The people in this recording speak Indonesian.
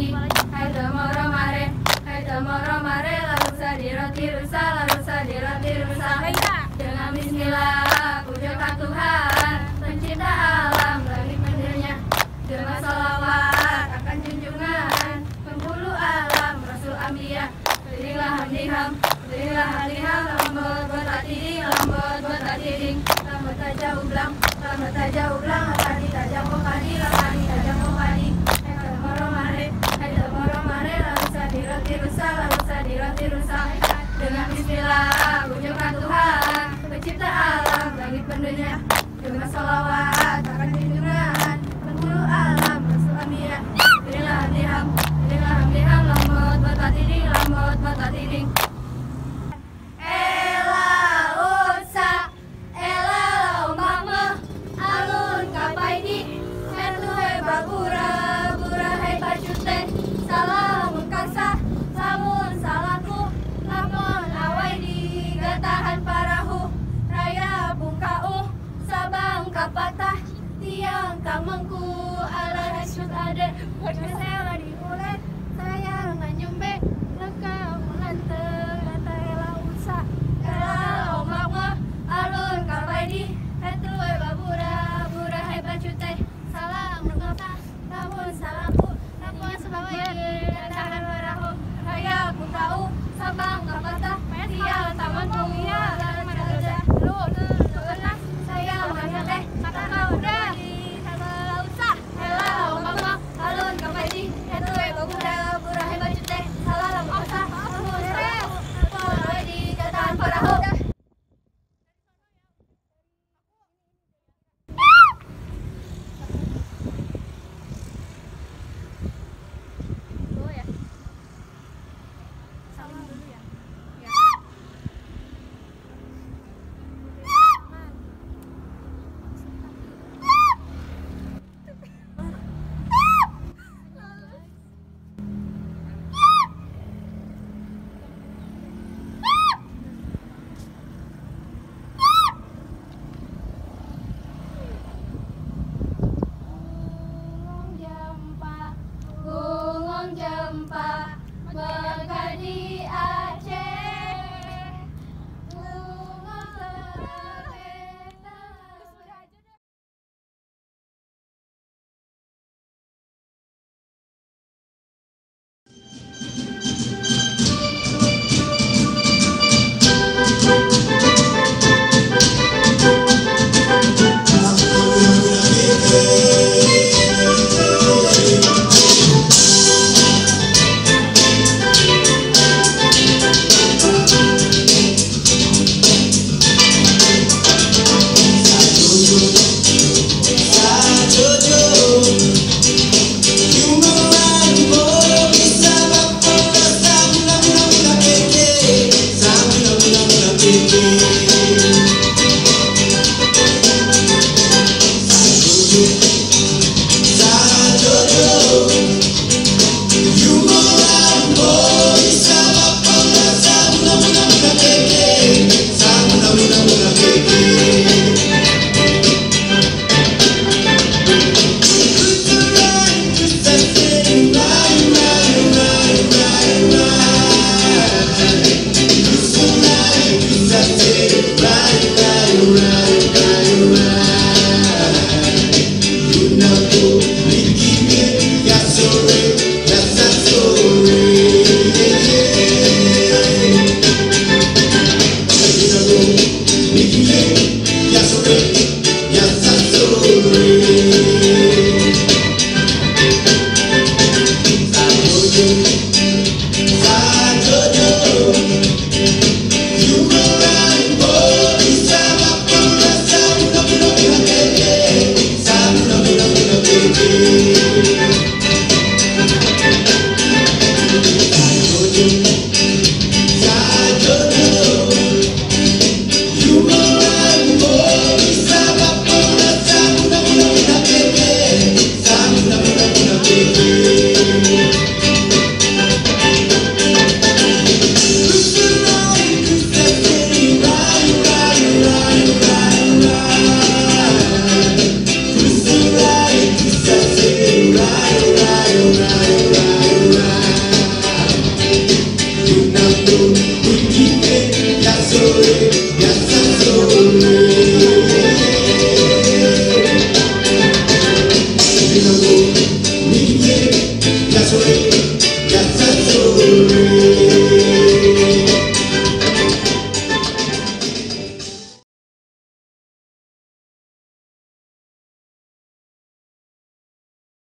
Hai Kaita mare Hai moro mare La rusa di roti rusa La rusa di roti rusa Dengan bismillah Puja Tuhan Pencipta Allah Dengan